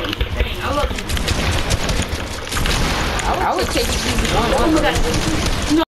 Dang, I love I would take it easy. Oh.